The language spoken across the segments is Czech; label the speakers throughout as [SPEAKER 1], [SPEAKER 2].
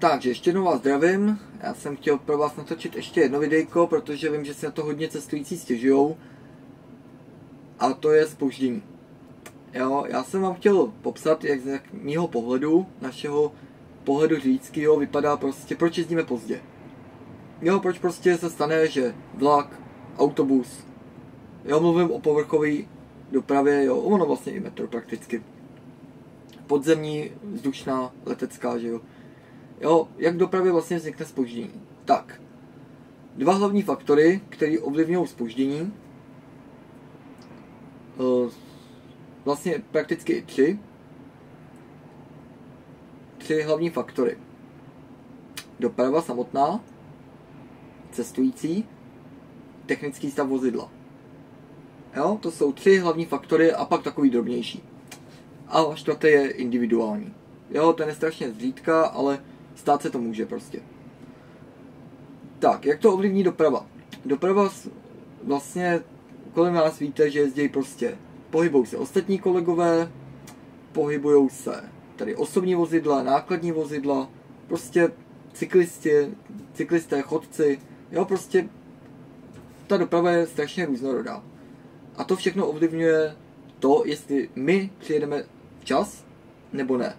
[SPEAKER 1] Takže ještě jednou vás zdravím. Já jsem chtěl pro vás natočit ještě jedno videjko, protože vím, že si na to hodně cestující stěžujou. A to je spoždění. Jo, já jsem vám chtěl popsat, jak z mýho pohledu, našeho pohledu řidičského, vypadá prostě, proč jezdíme pozdě. Jo, proč prostě se stane, že vlak, autobus, jo, mluvím o povrchové dopravě, jo, ono vlastně i metro prakticky. Podzemní, vzdušná, letecká, že jo Jo, jak dopravě vlastně vznikne spoždění? Tak, dva hlavní faktory, které ovlivňují spoždění, eh, vlastně prakticky i tři, tři hlavní faktory. Doprava samotná, cestující, technický stav vozidla. Jo, to jsou tři hlavní faktory a pak takový drobnější. A čtvrtý je individuální. Jo, ten je strašně zřídka, ale Stát se to může prostě. Tak, jak to ovlivní doprava? Doprava vlastně kolem nás víte, že jezdí prostě. Pohybují se ostatní kolegové, pohybují se tady osobní vozidla, nákladní vozidla, prostě cyklisti, cyklisté, chodci, jo, prostě ta doprava je strašně různorodá. A to všechno ovlivňuje to, jestli my přijedeme včas nebo ne.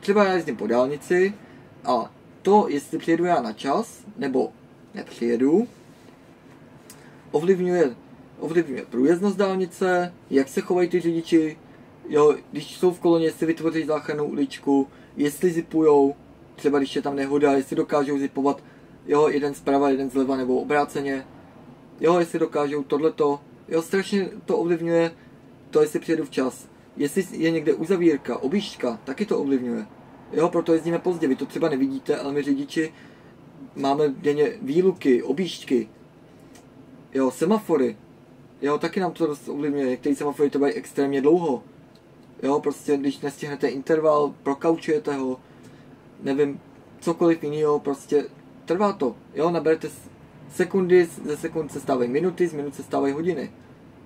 [SPEAKER 1] Třeba já jezdím po dálnici, a to, jestli přijedu já na čas, nebo nepřijedu, ovlivňuje, ovlivňuje průjezdnost dálnice, jak se chovají ty řidiči, jo, když jsou v koloně, jestli vytvoří záchrannou uličku, jestli zipujou, třeba když je tam nehoda, jestli dokážou zipovat, jo, jeden zprava, jeden zleva, nebo obráceně, jo, jestli dokážou tohleto, jo, strašně to ovlivňuje to, jestli přijedu včas. Jestli je někde uzavírka, objížďka, taky to ovlivňuje. Jo, proto jezdíme pozdě. Vy to třeba nevidíte, ale my řidiči máme denně výluky, objížďky, jo, semafory. Jo, taky nám to dost ovlivňuje. Některé semafory trvají extrémně dlouho. Jo, prostě když nestihnete interval, prokaučujete ho, nevím, cokoliv jiného, prostě trvá to. Jo, naberete sekundy, ze sekund se stávají minuty, z minut se stávají hodiny.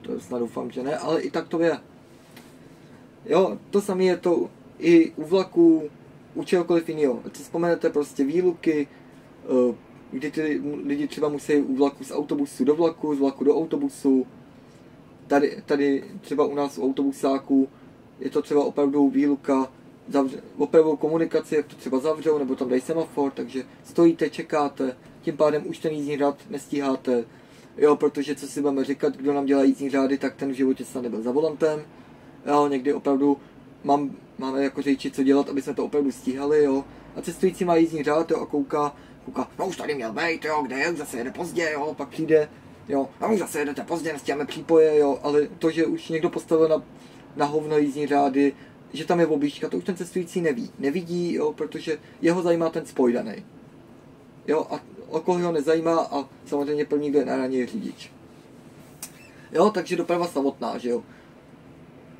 [SPEAKER 1] To snad doufám, že ne, ale i tak to je. Jo, to samé je to i u vlaků, u čehokoliv jiného. Ať si vzpomenete prostě výluky, eh, kdy ty lidi třeba musí u vlaku z autobusu do vlaku, z vlaku do autobusu. Tady, tady třeba u nás u autobusáků je to třeba opravdu výluka, zavře, opravdu komunikaci, jak to třeba zavřou, nebo tam dají semafor, takže stojíte, čekáte, tím pádem už ten jízdní řád nestíháte, jo, protože co si budeme říkat, kdo nám dělá jízdní řády, tak ten v životě se nebyl za volantem, jo, někdy opravdu mám, máme jako řidiči co dělat, aby jsme to opravdu stíhali, jo. A cestující má jízdní řád, jo, a kouká, kouká, no už tady měl být, jo, kde je, zase jede pozdě, jo, pak přijde, jo, no už zase jedete pozdě, nestíháme přípoje, jo, ale to, že už někdo postavil na, na hovno jízdní řády, že tam je objížďka, to už ten cestující neví. Nevidí, jo, protože jeho zajímá ten spoj daný. Jo, a okolí ho nezajímá a samozřejmě první, kdo je na raně, řidič. Jo, takže doprava samotná, že jo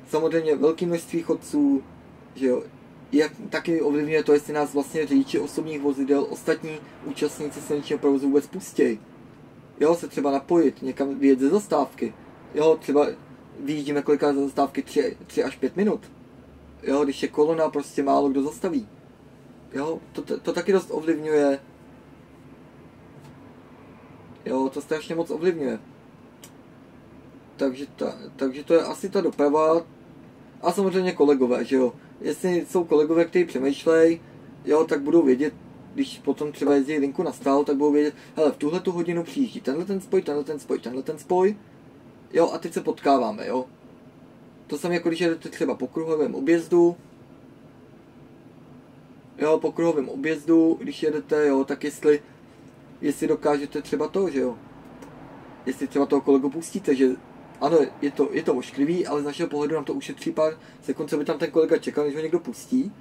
[SPEAKER 1] samozřejmě velké množství chodců, že jo, jak taky ovlivňuje to, jestli nás vlastně řidiči osobních vozidel, ostatní účastníci silničního provozu vůbec pustí. Jo, se třeba napojit, někam vyjet ze zastávky. Jo, třeba vyjíždíme kolikrát ze zastávky 3, 3 až 5 minut. Jo, když je kolona, prostě málo kdo zastaví. Jo, to, to, to taky dost ovlivňuje. Jo, to strašně moc ovlivňuje. Takže, ta, takže to je asi ta doprava, a samozřejmě kolegové, že jo. Jestli jsou kolegové, kteří přemýšlejí, jo, tak budou vědět, když potom třeba jezdí linku na stál, tak budou vědět, hele, v tuhle tu hodinu přijíždí tenhle ten spoj, tenhle ten spoj, tenhle ten spoj, jo, a teď se potkáváme, jo. To samé jako když jedete třeba po kruhovém objezdu, jo, po kruhovém objezdu, když jedete, jo, tak jestli, jestli dokážete třeba to, že jo, jestli třeba toho kolegu pustíte, že ano, je to, je to ošklivý, ale z našeho pohledu nám to ušetří pár sekund, co by tam ten kolega čekal, než ho někdo pustí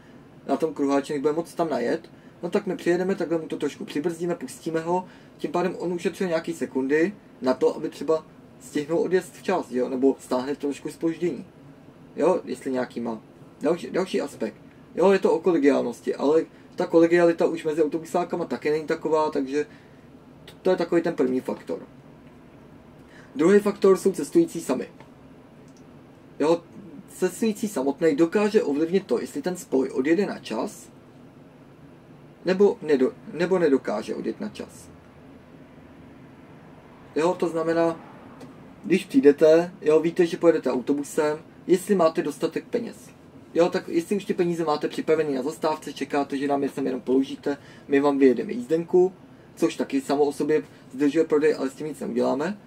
[SPEAKER 1] na tom kruháči, než bude moc tam najet. No tak my přijedeme, takhle mu to trošku přibrzdíme, pustíme ho, tím pádem on ušetřil nějaký sekundy na to, aby třeba stihnul odjezd včas, jo, nebo stáhne trošku spoždění. Jo, jestli nějaký má. Další, další aspekt. Jo, je to o kolegiálnosti, ale ta kolegialita už mezi autobusákama také není taková, takže to je takový ten první faktor. Druhý faktor jsou cestující sami. Jo, cestující samotný dokáže ovlivnit to, jestli ten spoj odjede na čas, nebo, nedo, nebo nedokáže odjet na čas. Jo, to znamená, když přijdete, jo, víte, že pojedete autobusem, jestli máte dostatek peněz. Jo, tak jestli už ty peníze máte připravený na zastávce, čekáte, že nám je sem jenom položíte, my vám vyjedeme jízdenku, což taky samo o sobě zdržuje prodej, ale s tím nic neuděláme.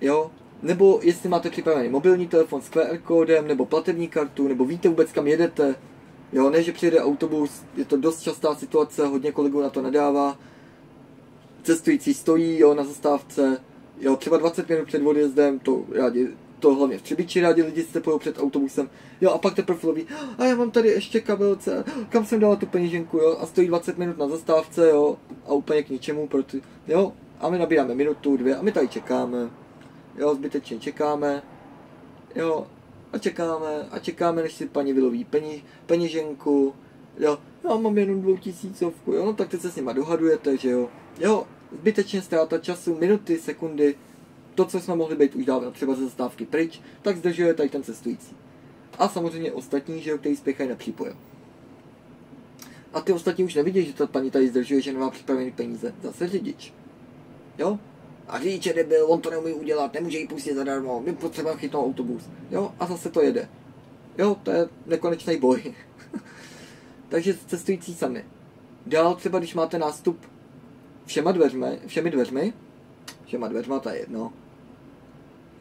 [SPEAKER 1] Jo, nebo jestli máte připravený mobilní telefon s QR kódem, nebo platební kartu, nebo víte vůbec kam jedete. Jo, ne, že přijede autobus, je to dost častá situace, hodně kolegů na to nedává. Cestující stojí, jo, na zastávce, jo, třeba 20 minut před odjezdem, to rádi, to hlavně v Třebiči rádi lidi pojou před autobusem, jo, a pak teprve loví, a já mám tady ještě kabelce, kam jsem dala tu peněženku, jo, a stojí 20 minut na zastávce, jo, a úplně k ničemu, proto, jo, a my nabíráme minutu, dvě, a my tady čekáme, jo, zbytečně čekáme, jo, a čekáme, a čekáme, než si paní vyloví peněž, peněženku, jo, já mám jenom dvou tisícovku, jo, no tak teď se s nima dohadujete, že jo, jo, zbytečně ztráta času, minuty, sekundy, to, co jsme mohli být už dávno třeba ze zastávky pryč, tak zdržuje tady ten cestující. A samozřejmě ostatní, že jo, kteří spěchají na přípoje. A ty ostatní už nevidí, že ta paní tady zdržuje, že nemá připravený peníze. Zase řidič. Jo? A řidič je debil, on to neumí udělat, nemůže jí pustit zadarmo, my potřebujeme chytnout autobus. Jo? A zase to jede. Jo, to je nekonečný boj. Takže cestující sami. Dál třeba, když máte nástup všema dveřmi, všemi dveřmi, všema dveřma, to je jedno,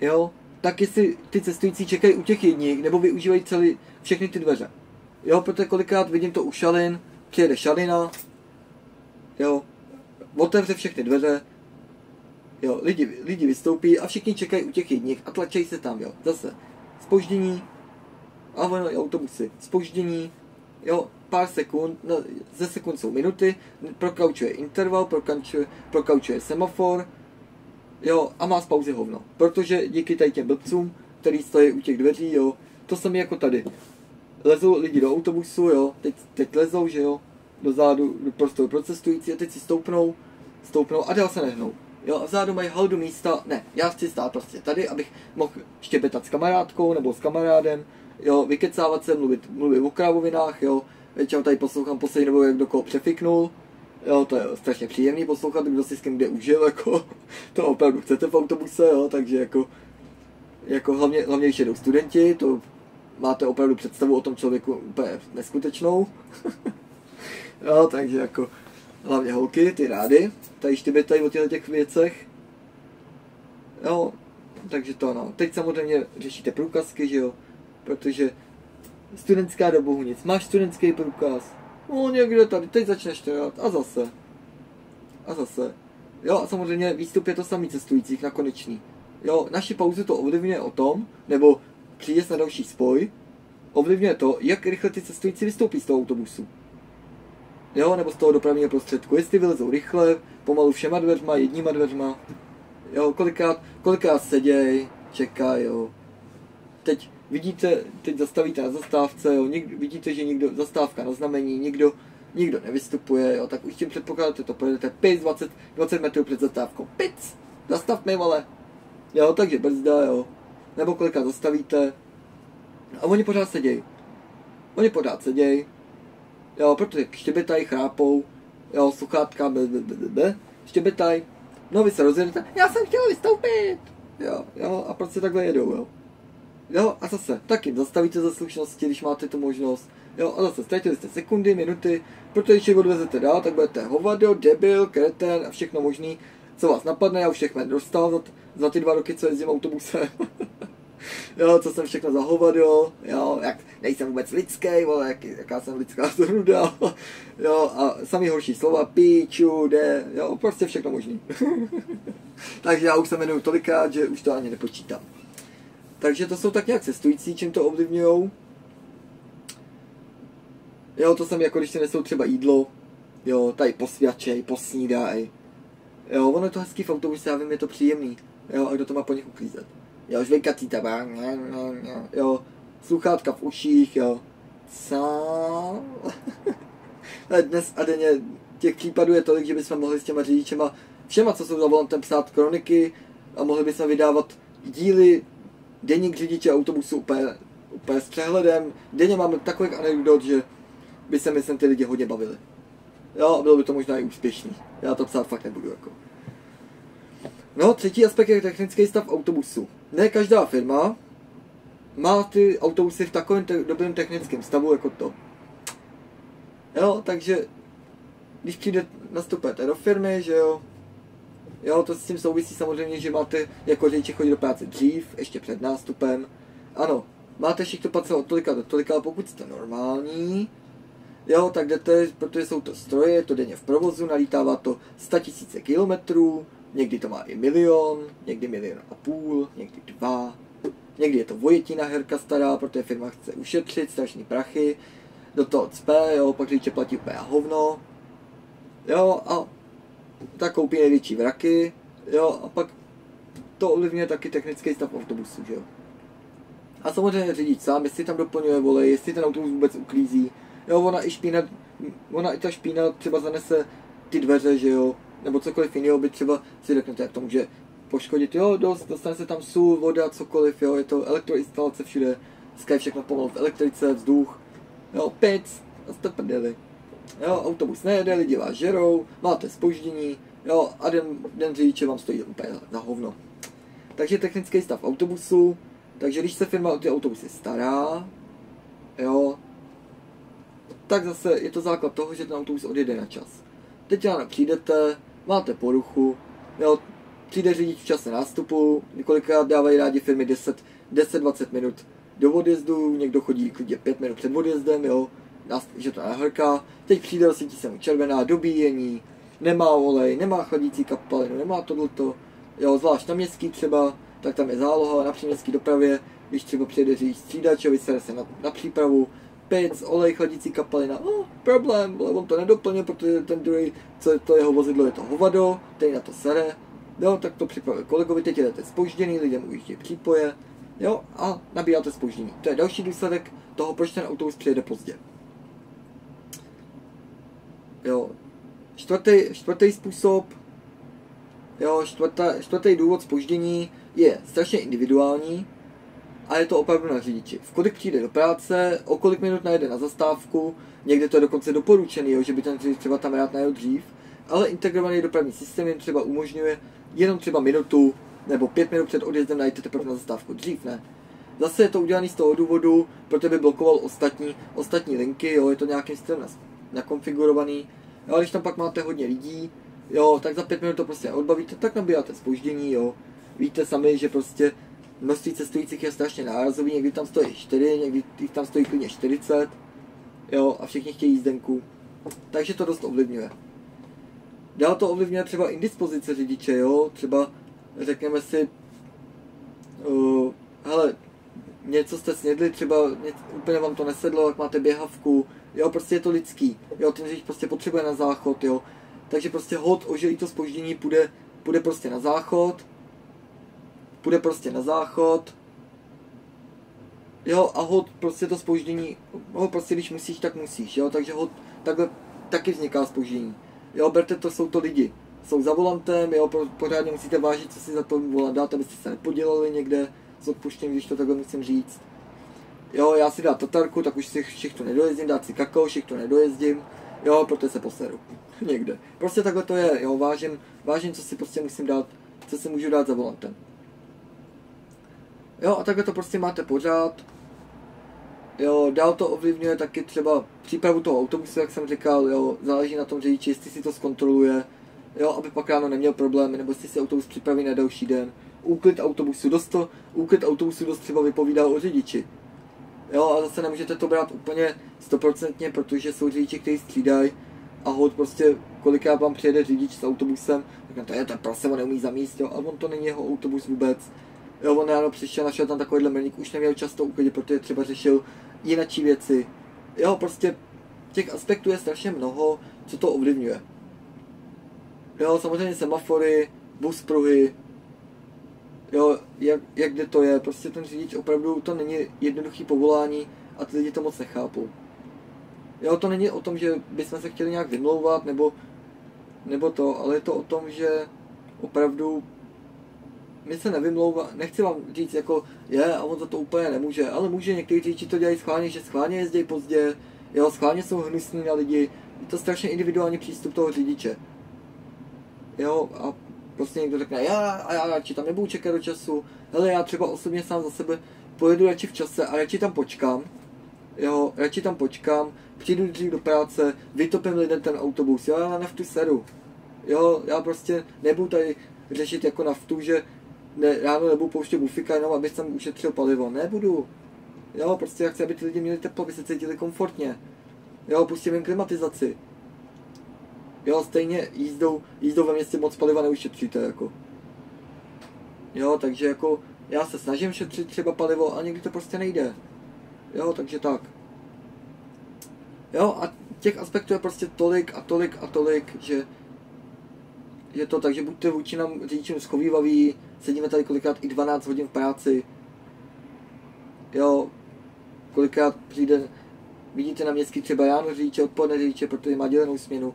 [SPEAKER 1] jo, tak jestli ty cestující čekají u těch jedních, nebo využívají celý, všechny ty dveře. Jo, protože kolikrát vidím to u šalin, přijede šalina, jo, otevře všechny dveře, jo, lidi, lidi vystoupí a všichni čekají u těch jedních a tlačí se tam, jo, zase. Spoždění, a ono autobusy, spoždění, jo, pár sekund, no, ze sekund jsou minuty, prokaučuje interval, prokaučuje, prokaučuje semafor, jo, a má z pauzy hovno. Protože díky tady těm blbcům, který stojí u těch dveří, jo, to jsem jako tady. Lezou lidi do autobusu, jo, teď, teď lezou, že jo, do zádu, do prostoru pro cestující a teď si stoupnou, stoupnou a dál se nehnou. Jo, vzadu mají haldu místa, ne, já chci stát prostě tady, abych mohl štěbetat s kamarádkou nebo s kamarádem, jo, vykecávat se, mluvit, mluvit o krávovinách, jo, většinou tady poslouchám poslední nebo jak do koho přefiknul, jo, to je strašně příjemný poslouchat, kdo si s kým kde užil, jako, to opravdu chcete v autobuse, jo, takže jako, jako hlavně, hlavně když jedou studenti, to máte opravdu představu o tom člověku úplně neskutečnou, jo, takže jako, hlavně holky, ty rády, tady štěbetají o těchto těch věcech, jo, takže to no. Teď samozřejmě řešíte průkazky, že jo, protože studentská do bohu nic. Máš studentský průkaz? No někde tady, teď začneš trvat a zase. A zase. Jo a samozřejmě výstup je to samý cestujících na konečný. Jo, naši pauzu to ovlivňuje o tom, nebo příjezd na další spoj, ovlivňuje to, jak rychle ty cestující vystoupí z toho autobusu. Jo, nebo z toho dopravního prostředku. Jestli vylezou rychle, pomalu všema dveřma, jedníma dveřma. Jo, kolikrát, kolikrát seděj, čekají, jo. Teď vidíte, teď zastavíte na zastávce, jo, někdo, vidíte, že někdo, zastávka na znamení, někdo, nikdo nevystupuje, jo, tak už tím předpokládáte to, pojedete 5, 20, 20 metrů před zastávkou, pic, zastav mi, vole, jo, takže brzda, jo, nebo kolikrát zastavíte, a oni pořád sedějí, oni pořád sedějí, jo, protože štěbetají, chrápou, jo, sluchátka, be, be, be, be, be, štěbetají, no vy se rozjedete, já jsem chtěl vystoupit, jo, jo, a proč se takhle jedou, jo. Jo, a zase, taky zastavíte za slušnosti, když máte tu možnost. Jo, a zase ztratili jste sekundy, minuty, protože když je odvezete dál, tak budete hovado, debil, kreten a všechno možný, co vás napadne, já už všechno dostal za, za ty dva roky, co jezdím autobusem. jo, co jsem všechno za hovado, jo, jak nejsem vůbec lidský, vole, jak, jaká jsem lidská zruda, jo, a samý horší slova, píču, de, jo, prostě všechno možný. Takže já už se jmenuju tolikrát, že už to ani nepočítám. Takže to jsou tak nějak cestující, čím to ovlivňují. Jo, to jsem jako když si nesou třeba jídlo, jo, tady posvědčej, posnídaj. Jo, ono je to hezký v autobuse, já vím, je to příjemný. Jo, a kdo to má po nich uklízet. Jo, žvejkací tabák, jo, sluchátka v uších, jo. Co? Dnes a denně těch případů je tolik, že bychom mohli s těma řidičema všema, co jsou za volantem, psát kroniky a mohli bychom vydávat díly deník řidiče autobusu úplně, úplně s přehledem. Denně máme takových anekdot, že by se myslím ty lidi hodně bavili. Jo, bylo by to možná i úspěšný. Já to psát fakt nebudu jako. No, třetí aspekt je technický stav autobusu. Ne každá firma má ty autobusy v takovém te- dobrém technickém stavu jako to. Jo, takže když přijde, nastupujete do firmy, že jo, jo, to s tím souvisí samozřejmě, že máte jako řidiči chodit do práce dřív, ještě před nástupem. Ano, máte to práce od tolika do tolika, ale pokud jste normální, jo, tak jdete, protože jsou to stroje, je to denně v provozu, nalítává to 100 000 kilometrů, někdy to má i milion, někdy milion a půl, někdy dva, někdy je to vojetina herka stará, protože firma chce ušetřit strašný prachy, do toho cpe, jo, pak řidiče platí úplně hovno, jo, a tak koupí největší vraky, jo, a pak to ovlivňuje taky technický stav autobusu, že jo. A samozřejmě řidič sám, jestli tam doplňuje volej, jestli ten autobus vůbec uklízí, jo, ona i špína, ona i ta špína třeba zanese ty dveře, že jo, nebo cokoliv jiného by třeba si řeknete, jak to může poškodit, jo, dost, dostane se tam sůl, voda, cokoliv, jo, je to elektroinstalace všude, sky všechno pomalu v elektrice, vzduch, jo, pic, a jste prdeli. Jo, autobus nejede, lidi vás žerou, máte spoždění, jo, a den, den řidiče vám stojí úplně na hovno. Takže technický stav autobusu, takže když se firma o ty autobusy stará, jo, tak zase je to základ toho, že ten autobus odjede na čas. Teď ráno přijdete, máte poruchu, jo, přijde řidič včas nástupu, několikrát dávají rádi firmy 10-20 minut do odjezdu, někdo chodí klidně 5 minut před odjezdem, jo, že to nahrká, teď přijde, rozsvítí se mu červená, dobíjení, nemá olej, nemá chladící kapalinu, nemá tohleto, jo, zvlášť na městský třeba, tak tam je záloha na příměstské dopravě, když třeba přijede řidič střídač vysere se na, na přípravu, pic, olej, chladící kapalina, oh, problém, ale on to nedoplnil, protože ten druhý, co to jeho vozidlo, je to hovado, ten na to sere, jo, tak to připravuje kolegovi, teď jdete spožděný, lidem ujíždí přípoje, jo, a nabíjáte spoždění. To je další důsledek toho, proč ten autobus přijede pozdě. Jo, čtvrtý, čtvrtý způsob, jo, čtvrtá, čtvrtý důvod spoždění je strašně individuální, a je to opravdu na řidiči. V kolik přijde do práce, o kolik minut najde na zastávku, někde to je dokonce doporučený, jo, že by ten řidič třeba tam rád najel dřív, ale integrovaný dopravní systém jim třeba umožňuje jenom třeba minutu nebo pět minut před odjezdem najít teprve na zastávku dřív, ne. Zase je to udělané z toho důvodu, protože by blokoval ostatní, ostatní linky, jo, je to nějakým stylem nakonfigurovaný, jo, ale když tam pak máte hodně lidí, jo, tak za pět minut to prostě odbavíte, tak nabíjáte spoždění, jo. Víte sami, že prostě množství cestujících je strašně nárazový, někdy tam stojí 4, někdy tam stojí klidně 40, jo, a všichni chtějí jízdenku. Takže to dost ovlivňuje. Dál to ovlivňuje třeba indispozice řidiče, jo, třeba řekněme si, uh, hele, něco jste snědli, třeba něco, úplně vám to nesedlo, jak máte běhavku, jo, prostě je to lidský, jo, ten řidič prostě potřebuje na záchod, jo, takže prostě hod, ožilí to spoždění, půjde, půjde prostě na záchod, půjde prostě na záchod, jo, a hod prostě to spoždění, ho prostě když musíš, tak musíš, jo, takže hod, takhle taky vzniká spoždění. Jo, berte to, jsou to lidi. Jsou za volantem, jo, pořádně musíte vážit, co si za to volant dát, abyste se nepodělali někde s odpuštěním, když to takhle musím říct. Jo, já si dát tatarku, tak už si všechno nedojezdím, dát si kakao, všechno nedojezdím, jo, protože se poseru. někde. Prostě takhle to je, jo, vážím, vážím, co si prostě musím dát, co si můžu dát za volantem. Jo, a takhle to prostě máte pořád. Jo, dál to ovlivňuje taky třeba přípravu toho autobusu, jak jsem říkal, jo, záleží na tom řidiči, jestli si to zkontroluje, jo, aby pak ráno neměl problémy, nebo jestli si autobus připraví na další den. Úklid autobusu, dost to, úklid autobusu dost třeba vypovídá o řidiči. Jo, a zase nemůžete to brát úplně stoprocentně, protože jsou řidiči, kteří střídají a hod prostě kolikrát vám přijede řidič s autobusem, tak to je ten prase, on neumí zamíst, jo, a on to není jeho autobus vůbec Jo, on ráno přišel, našel tam takovýhle milník, už neměl často uklidit, protože třeba řešil jinačí věci. Jo, prostě těch aspektů je strašně mnoho, co to ovlivňuje. Jo, samozřejmě semafory, bus pruhy, jo, jak, jak kde to je, prostě ten řidič opravdu, to není jednoduchý povolání a ty lidi to moc nechápou. Jo, to není o tom, že bychom se chtěli nějak vymlouvat, nebo, nebo to, ale je to o tom, že opravdu my se nevymlouvá, nechci vám říct jako je a on za to úplně nemůže, ale může někteří řidiči to dělají schválně, že schválně jezdí pozdě, Jo, schválně jsou hnusní na lidi, je to strašně individuální přístup toho řidiče. Jo, a prostě někdo řekne, já, a já radši tam nebudu čekat do času, hele, já třeba osobně sám za sebe pojedu radši v čase a radši tam počkám, jo, radši tam počkám, přijdu dřív do práce, vytopím lidem ten autobus, jo, já na naftu seru, jo, já prostě nebudu tady řešit jako naftu, že ne, ráno nebudu pouštět bufika jenom, abych tam ušetřil palivo, nebudu, jo, prostě já chci, aby ty lidi měli teplo, aby se cítili komfortně, jo, pustím jim klimatizaci, jo, stejně jízdou, jízdou ve městě moc paliva neušetříte, jako, jo, takže jako, já se snažím šetřit třeba palivo a někdy to prostě nejde, jo, takže tak. Jo, a těch aspektů je prostě tolik a tolik a tolik, že je to tak, že buďte vůči nám řidičům schovývaví, sedíme tady kolikrát i 12 hodin v práci, jo, kolikrát přijde, vidíte na městský třeba ráno řidiče, odpoledne řidiče, protože má dělenou směnu,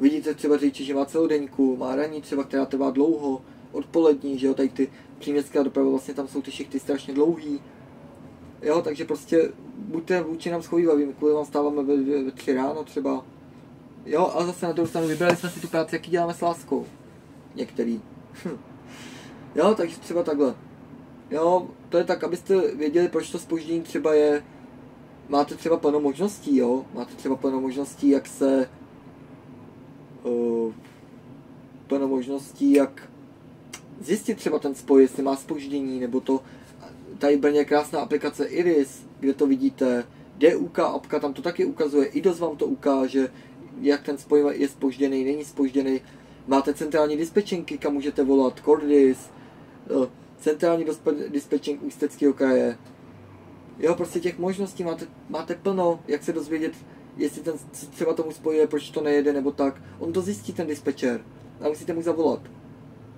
[SPEAKER 1] vidíte třeba řidiče, že má celodenku, má ranní třeba, která trvá dlouho, odpolední, že jo, tady ty příměstská doprava, vlastně tam jsou ty šichty strašně dlouhý, jo, takže prostě buďte vůči nám schovývaví, kvůli vám stáváme ve, ve, ve tři ráno třeba, jo, a zase na druhou stranu vybrali jsme si tu práci, jaký děláme s láskou, některý, hm. Jo, takže třeba takhle, jo, to je tak, abyste věděli, proč to spoždění třeba je, máte třeba plno možností, jo, máte třeba plno možností, jak se, uh, plno možností, jak zjistit třeba ten spoj, jestli má spoždění, nebo to, tady v Brně je krásná aplikace Iris, kde to vidíte, DUK apka, tam to taky ukazuje, i dost vám to ukáže, jak ten spoj je spožděný, není spožděný. Máte centrální dispečinky, kam můžete volat, Cordis, centrální dispečink Ústeckého kraje. Jo, prostě těch možností máte, máte plno, jak se dozvědět, jestli ten třeba tomu spojuje, proč to nejede, nebo tak. On to zjistí, ten dispečer. A musíte mu zavolat.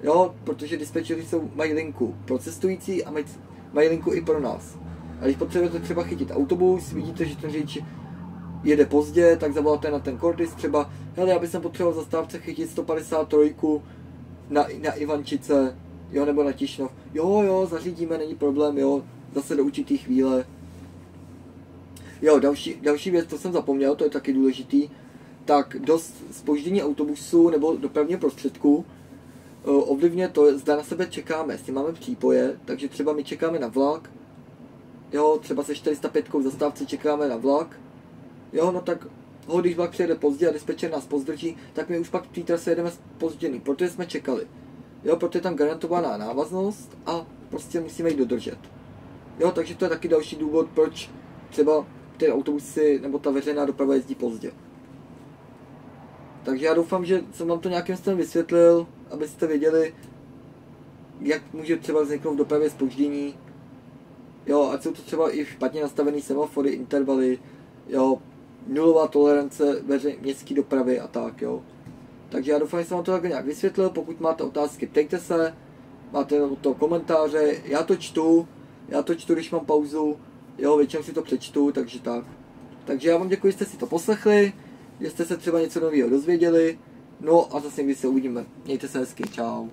[SPEAKER 1] Jo, protože dispečery jsou, mají linku pro cestující a mají, mají linku i pro nás. A když potřebujete třeba chytit autobus, vidíte, že ten řidič jede pozdě, tak zavoláte na ten Cordis třeba, hele, já bych potřeboval zastávce chytit 153 na, na Ivančice, jo, nebo na Tišnov. Jo, jo, zařídíme, není problém, jo, zase do určitý chvíle. Jo, další, další věc, to jsem zapomněl, to je taky důležitý, tak dost spoždění autobusu nebo dopravního prostředku ovlivňuje to, zda na sebe čekáme, jestli máme přípoje, takže třeba my čekáme na vlak, jo, třeba se 405 v zastávce čekáme na vlak, jo, no tak ho, když vlak přijede pozdě a dispečer nás pozdrží, tak my už pak v trase jedeme pozděný, protože jsme čekali. Jo, protože je tam garantovaná návaznost a prostě musíme ji dodržet. Jo, takže to je taky další důvod, proč třeba ty autobusy nebo ta veřejná doprava jezdí pozdě. Takže já doufám, že jsem vám to nějakým způsobem vysvětlil, abyste věděli, jak může třeba vzniknout v dopravě spoždění. Jo, ať jsou to třeba i špatně nastavené semafory, intervaly, jo, nulová tolerance veřej, městské dopravy a tak, jo. Takže já doufám, že jsem vám to takhle nějak vysvětlil, pokud máte otázky, ptejte se, máte to komentáře, já to čtu, já to čtu, když mám pauzu, jo, většinou si to přečtu, takže tak. Takže já vám děkuji, že jste si to poslechli, že jste se třeba něco nového dozvěděli, no a zase někdy se uvidíme. Mějte se hezky, čau.